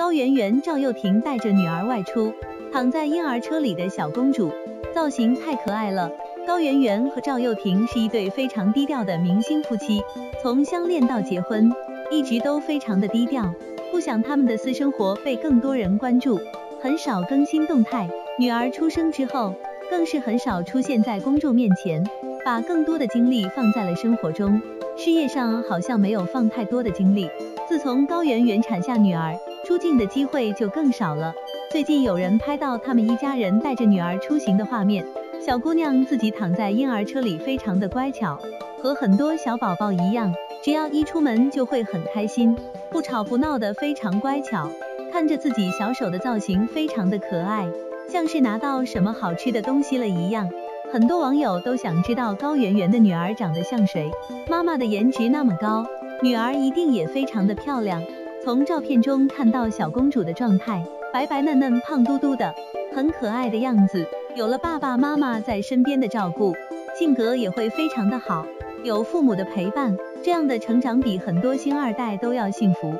高圆圆、赵又廷带着女儿外出，躺在婴儿车里的小公主，造型太可爱了。高圆圆和赵又廷是一对非常低调的明星夫妻，从相恋到结婚，一直都非常的低调，不想他们的私生活被更多人关注，很少更新动态。女儿出生之后，更是很少出现在公众面前，把更多的精力放在了生活中，事业上好像没有放太多的精力。自从高圆圆产下女儿，出镜的机会就更少了。最近有人拍到他们一家人带着女儿出行的画面。小姑娘自己躺在婴儿车里，非常的乖巧，和很多小宝宝一样，只要一出门就会很开心，不吵不闹的非常乖巧。看着自己小手的造型，非常的可爱，像是拿到什么好吃的东西了一样。很多网友都想知道高圆圆的女儿长得像谁？妈妈的颜值那么高，女儿一定也非常的漂亮。从照片中看到小公主的状态，白白嫩嫩、胖嘟嘟的，很可爱的样子。有了爸爸妈妈在身边的照顾，性格也会非常的好。有父母的陪伴，这样的成长比很多星二代都要幸福。